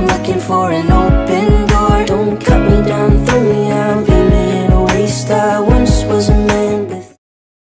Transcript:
I'm looking for an